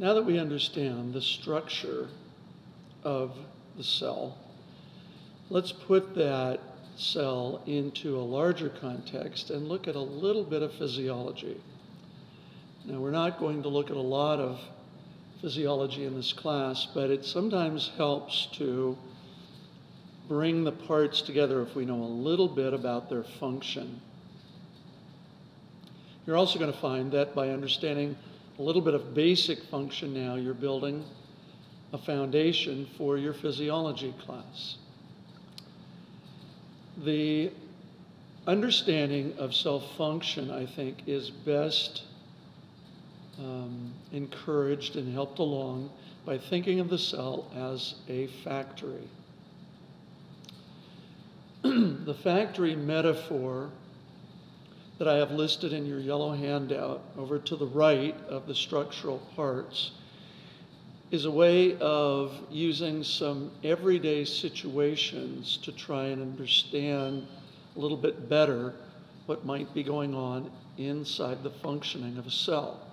Now that we understand the structure of the cell, let's put that cell into a larger context and look at a little bit of physiology. Now, we're not going to look at a lot of physiology in this class, but it sometimes helps to bring the parts together if we know a little bit about their function. You're also going to find that by understanding a little bit of basic function now, you're building a foundation for your physiology class. The understanding of cell function, I think, is best um, encouraged and helped along by thinking of the cell as a factory. the factory metaphor that I have listed in your yellow handout over to the right of the structural parts is a way of using some everyday situations to try and understand a little bit better what might be going on inside the functioning of a cell.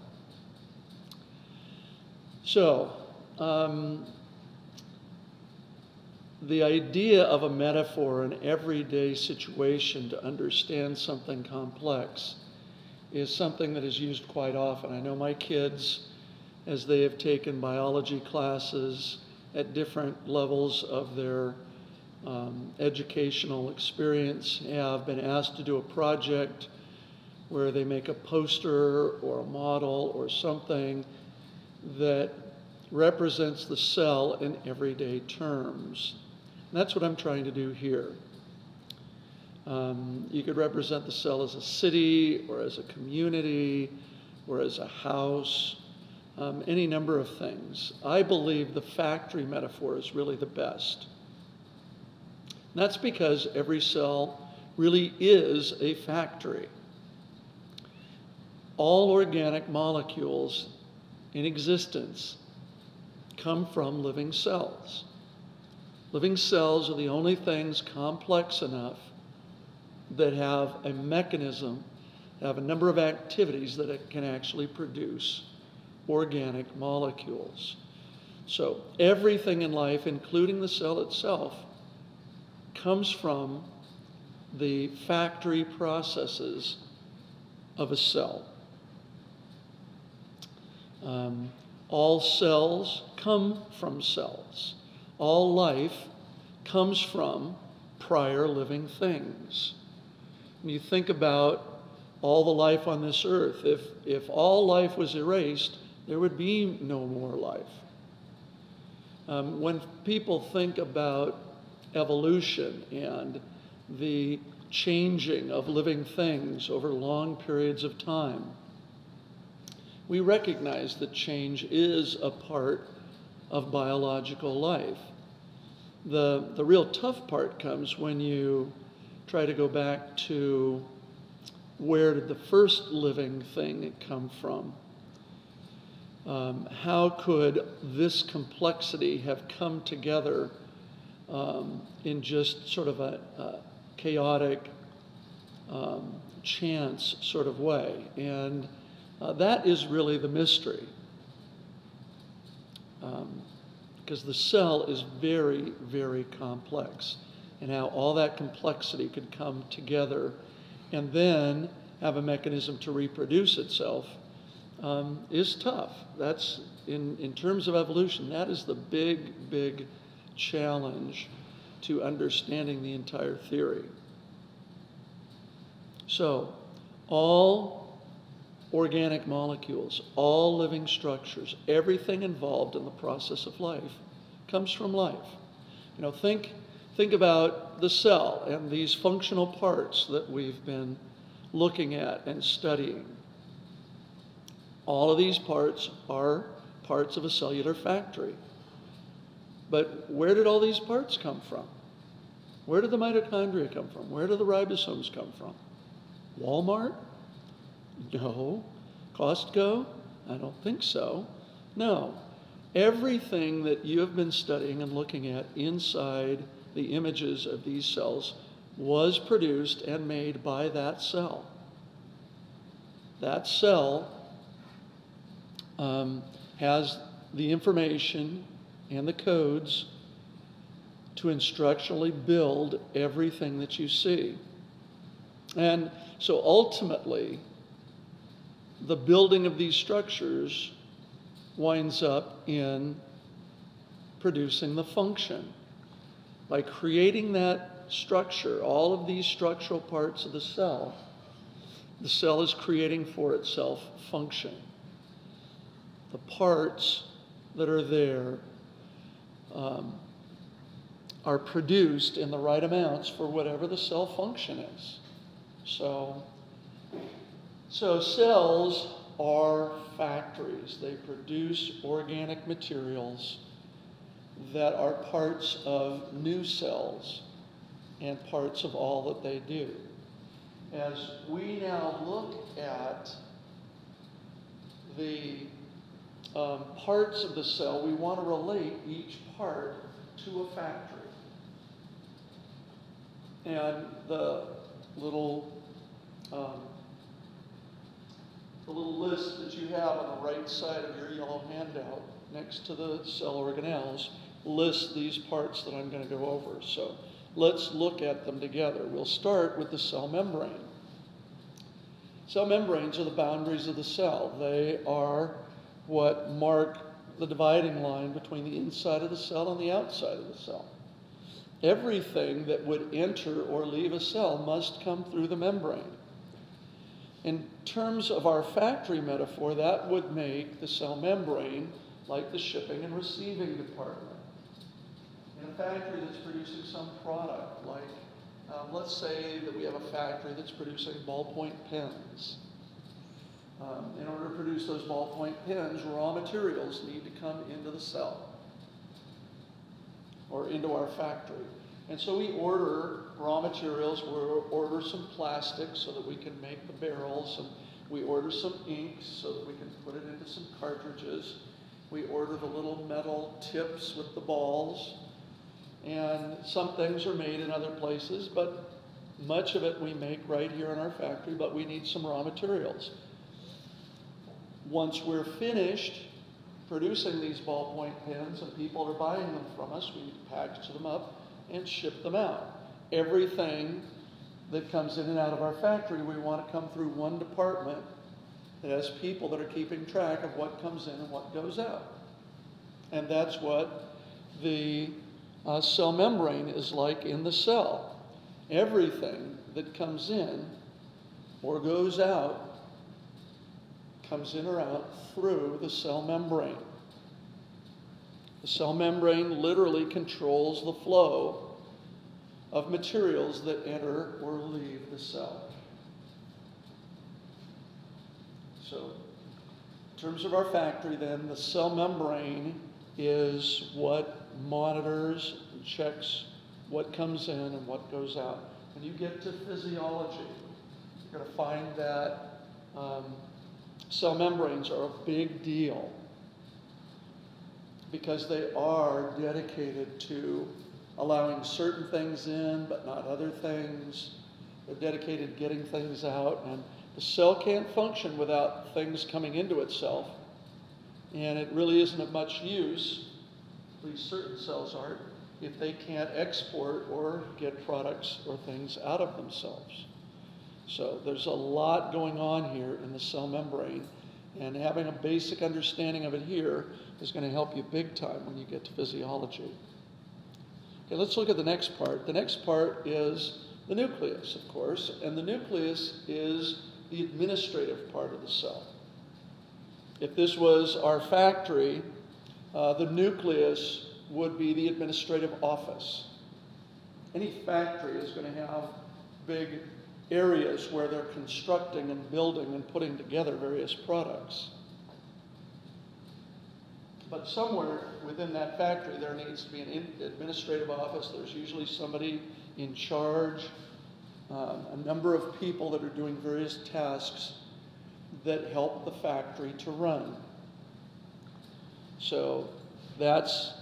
So, um, the idea of a metaphor, an everyday situation to understand something complex, is something that is used quite often. I know my kids, as they have taken biology classes at different levels of their um, educational experience, have been asked to do a project where they make a poster or a model or something that represents the cell in everyday terms. And that's what I'm trying to do here. Um, you could represent the cell as a city or as a community or as a house, um, any number of things. I believe the factory metaphor is really the best. And that's because every cell really is a factory. All organic molecules in existence come from living cells. Living cells are the only things complex enough that have a mechanism, have a number of activities that it can actually produce organic molecules. So everything in life, including the cell itself, comes from the factory processes of a cell. Um, all cells come from cells. All life comes from prior living things. When you think about all the life on this earth, if, if all life was erased, there would be no more life. Um, when people think about evolution and the changing of living things over long periods of time, we recognize that change is a part of biological life. The, the real tough part comes when you try to go back to where did the first living thing come from? Um, how could this complexity have come together um, in just sort of a, a chaotic, um, chance sort of way? And uh, that is really the mystery. Because um, the cell is very, very complex. And how all that complexity could come together and then have a mechanism to reproduce itself um, is tough. That's, in, in terms of evolution, that is the big, big challenge to understanding the entire theory. So, all organic molecules, all living structures, everything involved in the process of life comes from life. You know, think, think about the cell and these functional parts that we've been looking at and studying. All of these parts are parts of a cellular factory. But where did all these parts come from? Where did the mitochondria come from? Where do the ribosomes come from? Walmart? No. Costco? I don't think so. No. Everything that you have been studying and looking at inside the images of these cells was produced and made by that cell. That cell um, has the information and the codes to instructionally build everything that you see. And so ultimately, the building of these structures winds up in producing the function. By creating that structure, all of these structural parts of the cell, the cell is creating for itself function. The parts that are there um, are produced in the right amounts for whatever the cell function is. So, so cells are factories. They produce organic materials that are parts of new cells and parts of all that they do. As we now look at the um, parts of the cell, we want to relate each part to a factory. And the little um, the little list that you have on the right side of your yellow handout next to the cell organelles lists these parts that I'm going to go over. So let's look at them together. We'll start with the cell membrane. Cell membranes are the boundaries of the cell. They are what mark the dividing line between the inside of the cell and the outside of the cell. Everything that would enter or leave a cell must come through the membrane. In terms of our factory metaphor, that would make the cell membrane like the shipping and receiving department. In a factory that's producing some product, like um, let's say that we have a factory that's producing ballpoint pens. Um, in order to produce those ballpoint pens, raw materials need to come into the cell or into our factory. And so we order raw materials, we order some plastic so that we can make the barrels, and we order some ink so that we can put it into some cartridges. We order the little metal tips with the balls. And some things are made in other places, but much of it we make right here in our factory, but we need some raw materials. Once we're finished producing these ballpoint pens and people are buying them from us, we package them up and ship them out. Everything that comes in and out of our factory, we want to come through one department that has people that are keeping track of what comes in and what goes out. And that's what the uh, cell membrane is like in the cell. Everything that comes in or goes out comes in or out through the cell membrane. The cell membrane literally controls the flow of materials that enter or leave the cell. So, in terms of our factory, then, the cell membrane is what monitors and checks what comes in and what goes out. When you get to physiology, you're going to find that um, cell membranes are a big deal because they are dedicated to allowing certain things in but not other things. They're dedicated to getting things out, and the cell can't function without things coming into itself. And it really isn't of much use, at least certain cells aren't, if they can't export or get products or things out of themselves. So there's a lot going on here in the cell membrane, and having a basic understanding of it here is going to help you big time when you get to physiology. Okay, let's look at the next part. The next part is the nucleus, of course, and the nucleus is the administrative part of the cell. If this was our factory, uh, the nucleus would be the administrative office. Any factory is going to have big areas where they're constructing and building and putting together various products. But somewhere within that factory, there needs to be an administrative office. There's usually somebody in charge, um, a number of people that are doing various tasks that help the factory to run. So that's,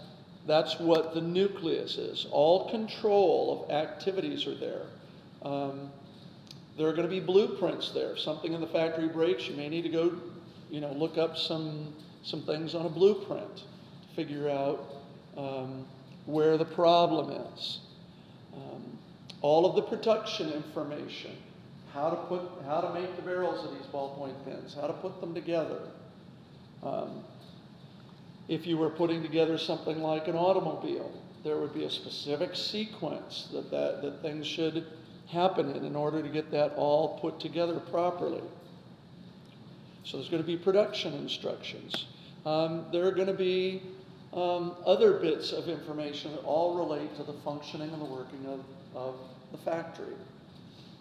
that's what the nucleus is. All control of activities are there. Um, there are going to be blueprints there. If something in the factory breaks, you may need to go you know, look up some, some things on a blueprint to figure out um, where the problem is. Um, all of the production information, how to put, how to make the barrels of these ballpoint pens, how to put them together. Um, if you were putting together something like an automobile, there would be a specific sequence that, that, that things should happen in in order to get that all put together properly. So there's going to be production instructions. Um, there are going to be um, other bits of information that all relate to the functioning and the working of, of the factory.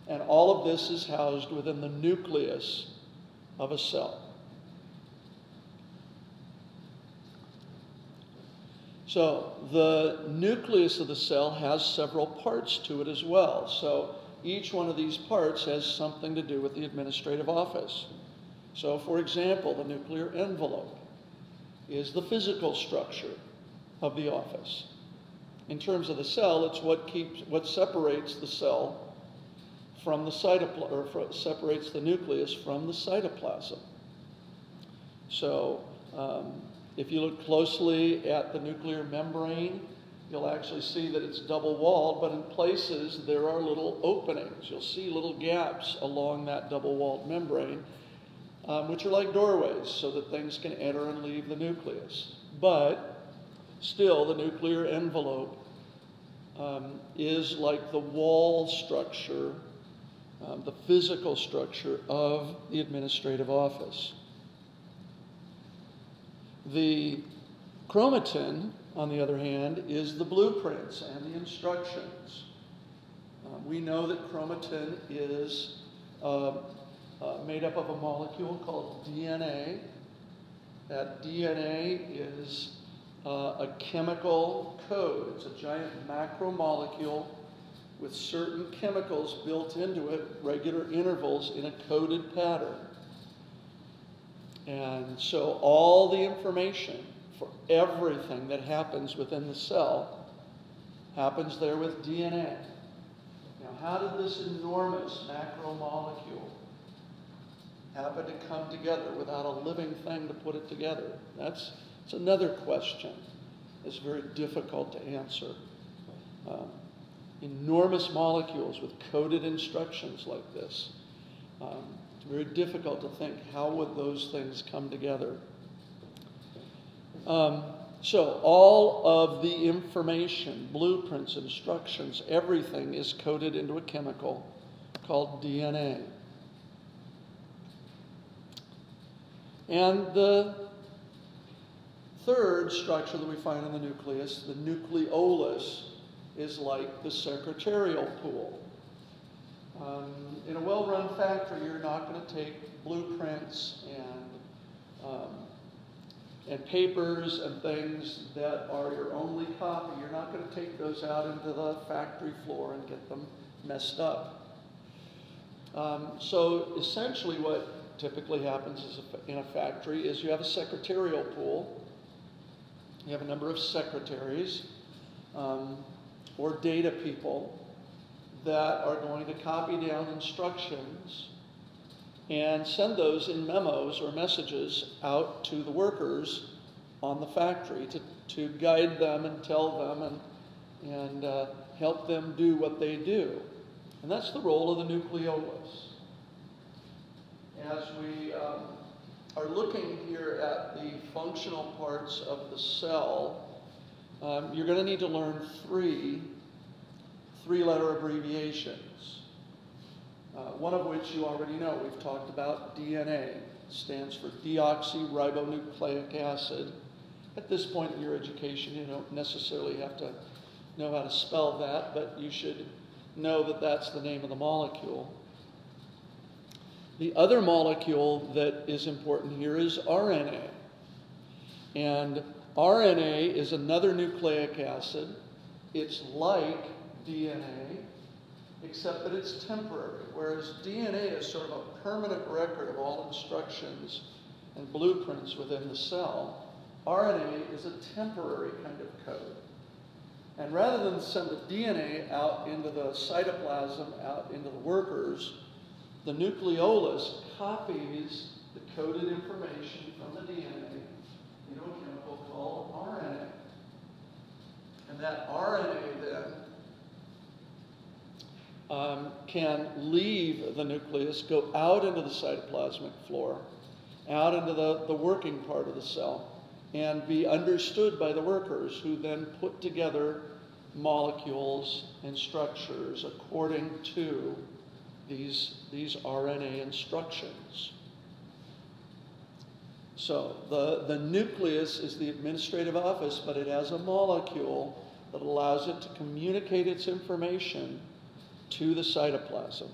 And all of this is housed within the nucleus of a cell. So the nucleus of the cell has several parts to it as well. So each one of these parts has something to do with the administrative office. So for example, the nuclear envelope is the physical structure of the office. In terms of the cell, it's what keeps what separates the cell from the cytoplasm, or separates the nucleus from the cytoplasm. So um, if you look closely at the nuclear membrane, you'll actually see that it's double walled, but in places there are little openings. You'll see little gaps along that double walled membrane, um, which are like doorways so that things can enter and leave the nucleus. But still, the nuclear envelope um, is like the wall structure, um, the physical structure of the administrative office. The chromatin, on the other hand, is the blueprints and the instructions. Uh, we know that chromatin is uh, uh, made up of a molecule called DNA. That DNA is uh, a chemical code. It's a giant macromolecule with certain chemicals built into it, regular intervals in a coded pattern. And so all the information for everything that happens within the cell happens there with DNA. Now, how did this enormous macromolecule happen to come together without a living thing to put it together? That's, that's another question. It's very difficult to answer. Um, enormous molecules with coded instructions like this. Um, it's very difficult to think how would those things come together. Um, so all of the information, blueprints, instructions, everything is coded into a chemical called DNA. And the third structure that we find in the nucleus, the nucleolus, is like the secretarial pool. Um, in a well-run factory, you're not going to take blueprints and um, and papers and things that are your only copy. You're not going to take those out into the factory floor and get them messed up. Um, so essentially, what typically happens in a factory is you have a secretarial pool. You have a number of secretaries um, or data people that are going to copy down instructions and send those in memos or messages out to the workers on the factory to, to guide them and tell them and, and uh, help them do what they do. And that's the role of the nucleolus. As we um, are looking here at the functional parts of the cell, um, you're going to need to learn three three-letter abbreviations, uh, one of which you already know. We've talked about DNA. It stands for deoxyribonucleic acid. At this point in your education, you don't necessarily have to know how to spell that, but you should know that that's the name of the molecule. The other molecule that is important here is RNA. And RNA is another nucleic acid. It's like DNA, except that it's temporary, whereas DNA is sort of a permanent record of all instructions and blueprints within the cell. RNA is a temporary kind of code. And rather than send the DNA out into the cytoplasm, out into the workers, the nucleolus copies the coded information from the DNA into a chemical called RNA. And that RNA then um, can leave the nucleus, go out into the cytoplasmic floor, out into the, the working part of the cell, and be understood by the workers who then put together molecules and structures according to these, these RNA instructions. So the, the nucleus is the administrative office, but it has a molecule that allows it to communicate its information to the cytoplasm,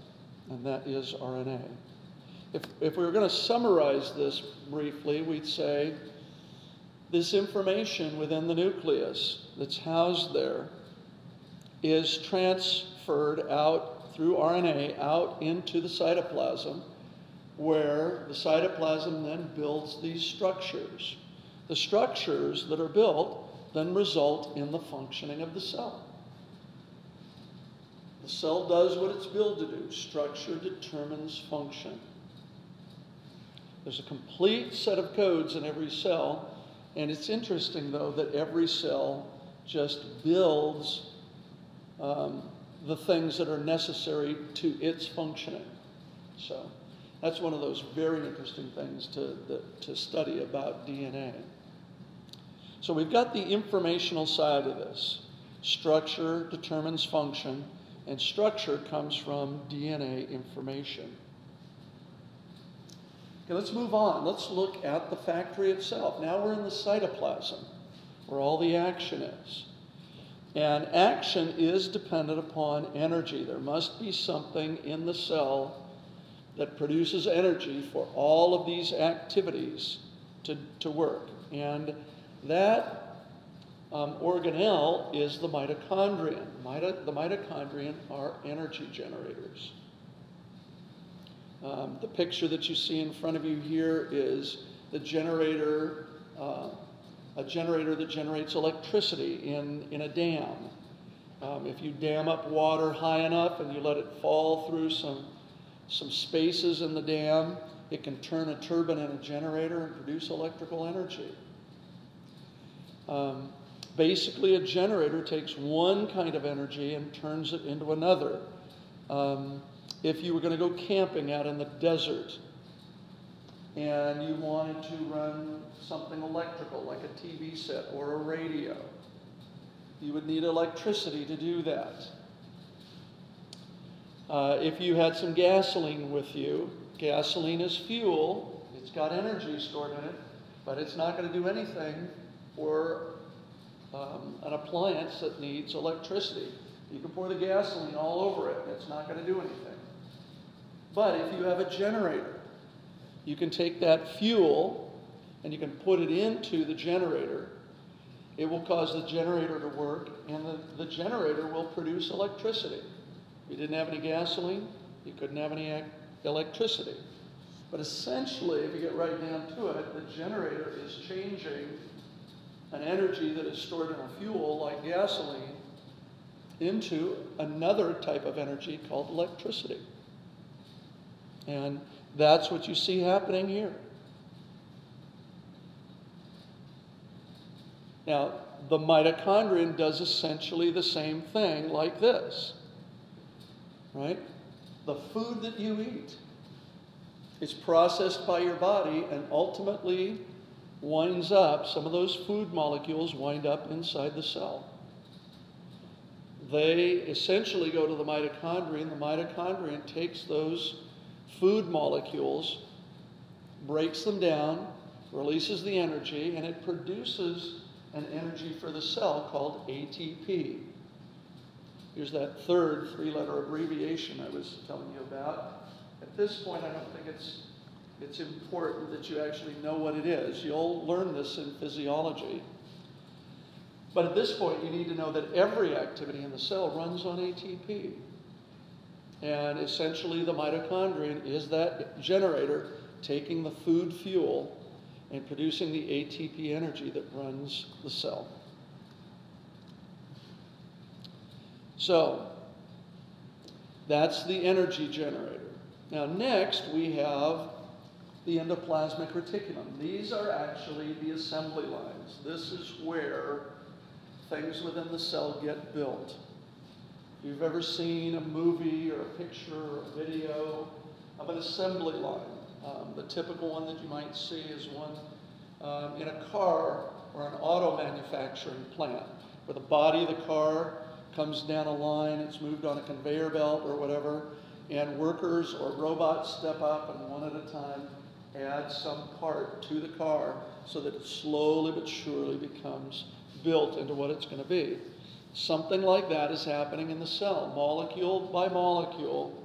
and that is RNA. If, if we were going to summarize this briefly, we'd say this information within the nucleus that's housed there is transferred out through RNA out into the cytoplasm, where the cytoplasm then builds these structures. The structures that are built then result in the functioning of the cell. The cell does what it's built to do. Structure determines function. There's a complete set of codes in every cell, and it's interesting, though, that every cell just builds um, the things that are necessary to its functioning. So that's one of those very interesting things to, to study about DNA. So we've got the informational side of this. Structure determines function, and structure comes from DNA information. Okay, let's move on. Let's look at the factory itself. Now we're in the cytoplasm, where all the action is. And action is dependent upon energy. There must be something in the cell that produces energy for all of these activities to, to work. And that um, organelle is the mitochondrion. Mito- the mitochondrion are energy generators. Um, the picture that you see in front of you here is the generator, uh, a generator that generates electricity in, in a dam. Um, if you dam up water high enough and you let it fall through some, some spaces in the dam, it can turn a turbine and a generator and produce electrical energy. Um, basically, a generator takes one kind of energy and turns it into another. Um, if you were going to go camping out in the desert and you wanted to run something electrical like a TV set or a radio, you would need electricity to do that. Uh, if you had some gasoline with you, gasoline is fuel, it's got energy stored in it, but it's not going to do anything for um, an appliance that needs electricity. You can pour the gasoline all over it, and it's not going to do anything. But if you have a generator, you can take that fuel and you can put it into the generator. It will cause the generator to work, and the, the generator will produce electricity. You didn't have any gasoline, you couldn't have any electricity. But essentially, if you get right down to it, the generator is changing an energy that is stored in a fuel like gasoline into another type of energy called electricity. And that's what you see happening here. Now, the mitochondrion does essentially the same thing like this. Right? The food that you eat is processed by your body and ultimately winds up, some of those food molecules wind up inside the cell. They essentially go to the mitochondrion. The mitochondrion takes those food molecules, breaks them down, releases the energy, and it produces an energy for the cell called ATP. Here's that third three letter abbreviation I was telling you about. At this point, I don't think it's, it's important that you actually know what it is. You'll learn this in physiology. But at this point, you need to know that every activity in the cell runs on ATP. And essentially, the mitochondrion is that generator taking the food fuel and producing the ATP energy that runs the cell. So, that's the energy generator. Now, next we have the endoplasmic reticulum. These are actually the assembly lines. This is where things within the cell get built. If you've ever seen a movie or a picture or a video of an assembly line, um, the typical one that you might see is one um, in a car or an auto manufacturing plant, where the body of the car comes down a line, it's moved on a conveyor belt or whatever, and workers or robots step up and one at a time add some part to the car so that it slowly but surely becomes built into what it's going to be. Something like that is happening in the cell, molecule by molecule.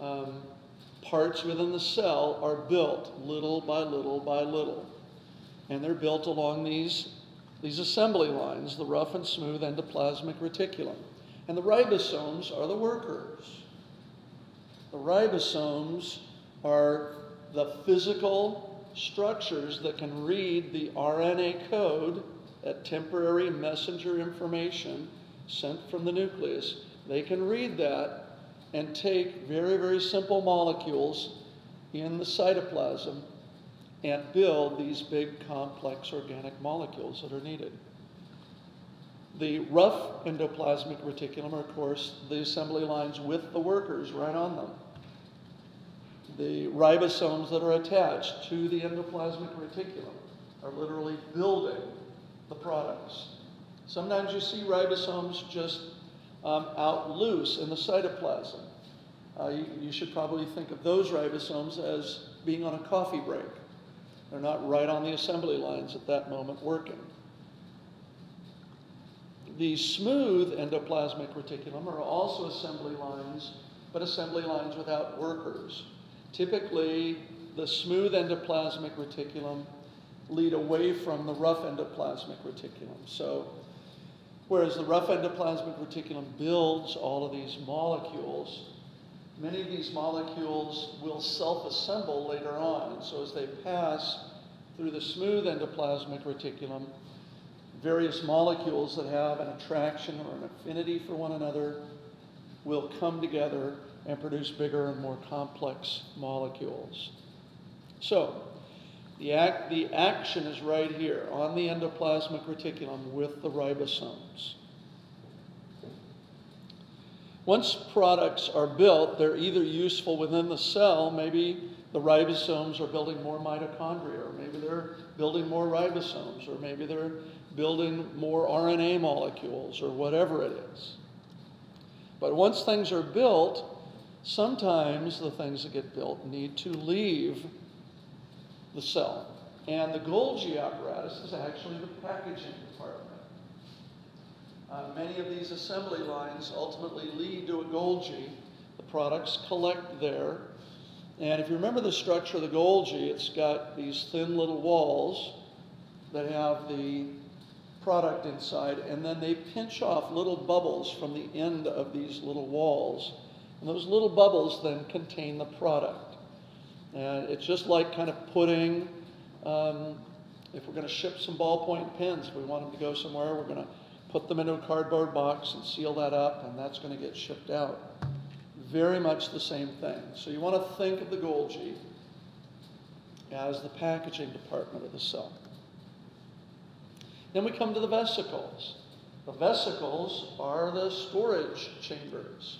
Um, parts within the cell are built little by little by little. And they're built along these, these assembly lines, the rough and smooth endoplasmic reticulum. And the ribosomes are the workers. The ribosomes are the physical structures that can read the RNA code, that temporary messenger information sent from the nucleus. They can read that and take very, very simple molecules in the cytoplasm and build these big complex organic molecules that are needed. The rough endoplasmic reticulum are, of course, the assembly lines with the workers right on them. The ribosomes that are attached to the endoplasmic reticulum are literally building the products. Sometimes you see ribosomes just um, out loose in the cytoplasm. Uh, you, you should probably think of those ribosomes as being on a coffee break. They're not right on the assembly lines at that moment working. The smooth endoplasmic reticulum are also assembly lines, but assembly lines without workers. Typically, the smooth endoplasmic reticulum lead away from the rough endoplasmic reticulum. So, whereas the rough endoplasmic reticulum builds all of these molecules, many of these molecules will self-assemble later on. And so as they pass through the smooth endoplasmic reticulum, various molecules that have an attraction or an affinity for one another will come together and produce bigger and more complex molecules. So, the, act, the action is right here on the endoplasmic reticulum with the ribosomes. Once products are built, they're either useful within the cell, maybe the ribosomes are building more mitochondria, or maybe they're building more ribosomes, or maybe they're building more RNA molecules, or whatever it is. But once things are built, sometimes the things that get built need to leave the cell. And the Golgi apparatus is actually the packaging department. Uh, many of these assembly lines ultimately lead to a Golgi. The products collect there. And if you remember the structure of the Golgi, it's got these thin little walls that have the product inside, and then they pinch off little bubbles from the end of these little walls. And those little bubbles then contain the product. And it's just like kind of putting, um, if we're going to ship some ballpoint pens, we want them to go somewhere, we're going to put them into a cardboard box and seal that up, and that's going to get shipped out. Very much the same thing. So you want to think of the Golgi as the packaging department of the cell. Then we come to the vesicles. The vesicles are the storage chambers.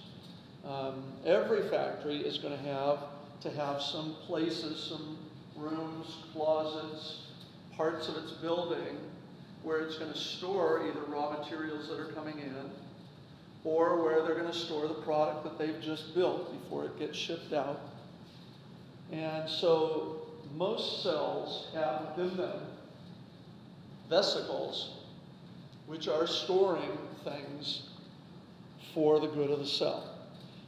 Um, every factory is going to have to have some places, some rooms, closets, parts of its building where it's going to store either raw materials that are coming in or where they're going to store the product that they've just built before it gets shipped out. And so most cells have within them vesicles which are storing things for the good of the cell.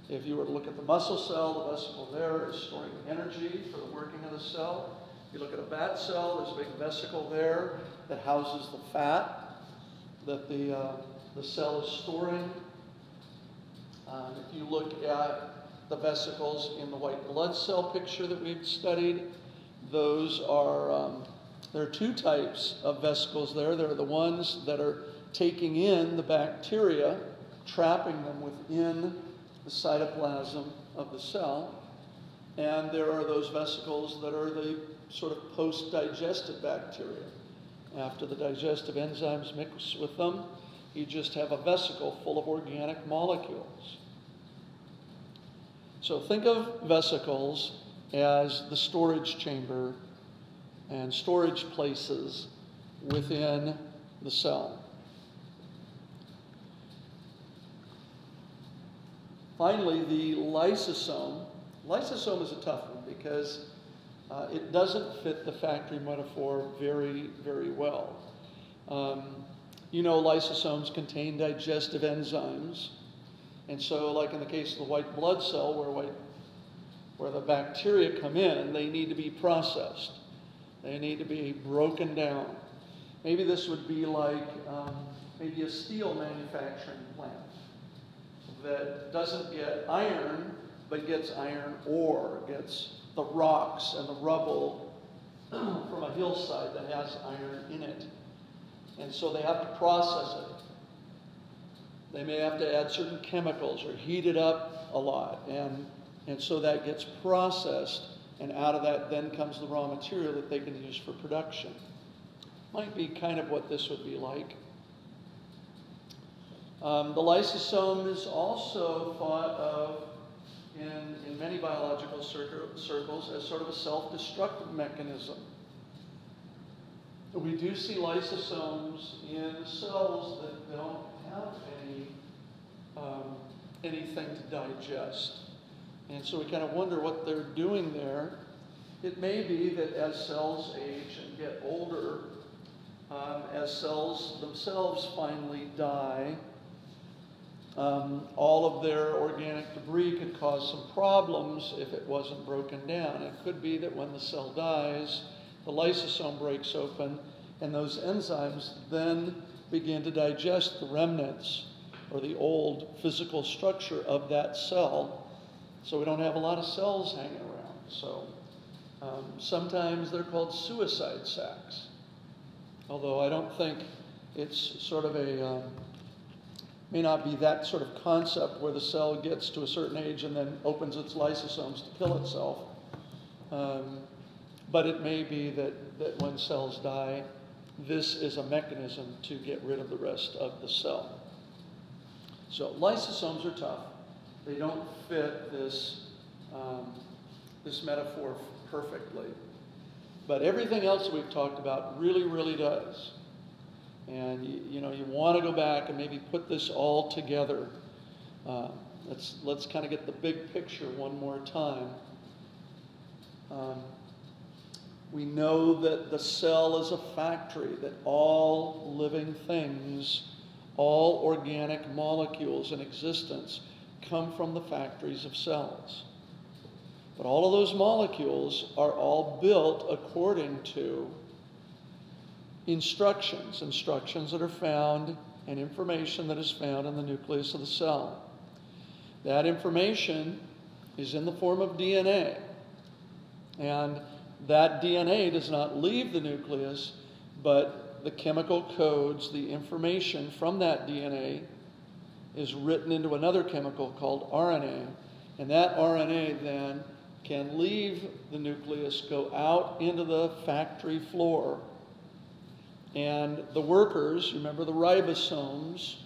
If you were to look at the muscle cell, the vesicle there is storing energy for the working of the cell. If you look at a fat cell, there's a big vesicle there that houses the fat that the, uh, the cell is storing. Um, if you look at the vesicles in the white blood cell picture that we've studied, those are, um, there are two types of vesicles there. There are the ones that are taking in the bacteria, trapping them within the cytoplasm of the cell. And there are those vesicles that are the sort of post digestive bacteria. After the digestive enzymes mix with them, you just have a vesicle full of organic molecules. So think of vesicles as the storage chamber and storage places within the cell. Finally, the lysosome. Lysosome is a tough one because uh, it doesn't fit the factory metaphor very, very well. Um, you know, lysosomes contain digestive enzymes. And so, like in the case of the white blood cell, where, white, where the bacteria come in, they need to be processed. They need to be broken down. Maybe this would be like um, maybe a steel manufacturing plant that doesn't get iron, but gets iron ore, gets the rocks and the rubble from a hillside that has iron in it. And so they have to process it. They may have to add certain chemicals or heat it up a lot. And, and so that gets processed, and out of that then comes the raw material that they can use for production. Might be kind of what this would be like. Um, the lysosome is also thought of in, in many biological circles as sort of a self-destructive mechanism. We do see lysosomes in cells that don't have any um, anything to digest. And so we kind of wonder what they're doing there. It may be that as cells age and get older, um, as cells themselves finally die, um, all of their organic debris could cause some problems if it wasn't broken down. It could be that when the cell dies, the lysosome breaks open, and those enzymes then begin to digest the remnants or the old physical structure of that cell. So we don't have a lot of cells hanging around. So um, sometimes they're called suicide sacs. Although I don't think it's sort of a um, may not be that sort of concept where the cell gets to a certain age and then opens its lysosomes to kill itself. Um, but it may be that, that when cells die, this is a mechanism to get rid of the rest of the cell. So lysosomes are tough. They don't fit this, um, this metaphor perfectly. But everything else we've talked about really, really does. And you, you know, you want to go back and maybe put this all together. Uh, let's let's kind of get the big picture one more time. Um, we know that the cell is a factory, that all living things, all organic molecules in existence come from the factories of cells. But all of those molecules are all built according to instructions, instructions that are found and information that is found in the nucleus of the cell. That information is in the form of DNA. And that DNA does not leave the nucleus, but the chemical codes, the information from that DNA is written into another chemical called RNA. And that RNA then can leave the nucleus, go out into the factory floor, and the workers, remember the ribosomes,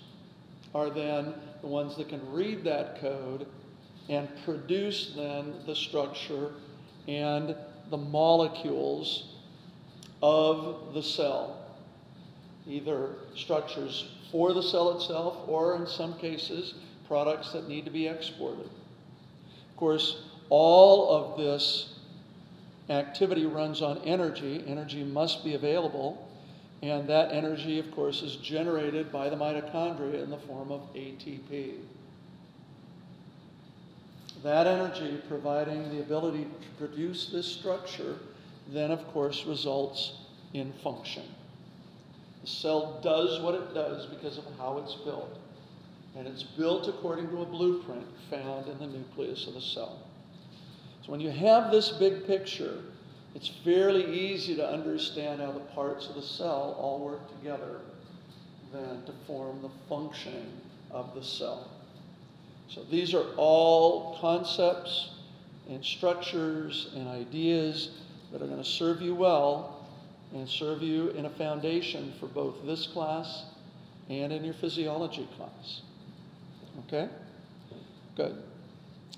are then the ones that can read that code and produce then the structure and the molecules of the cell. Either structures for the cell itself or in some cases products that need to be exported. Of course, all of this activity runs on energy. Energy must be available. And that energy, of course, is generated by the mitochondria in the form of ATP. That energy providing the ability to produce this structure then, of course, results in function. The cell does what it does because of how it's built. And it's built according to a blueprint found in the nucleus of the cell. So when you have this big picture, it's fairly easy to understand how the parts of the cell all work together than to form the function of the cell. So these are all concepts and structures and ideas that are going to serve you well and serve you in a foundation for both this class and in your physiology class. Okay? Good.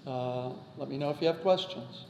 Uh, let me know if you have questions.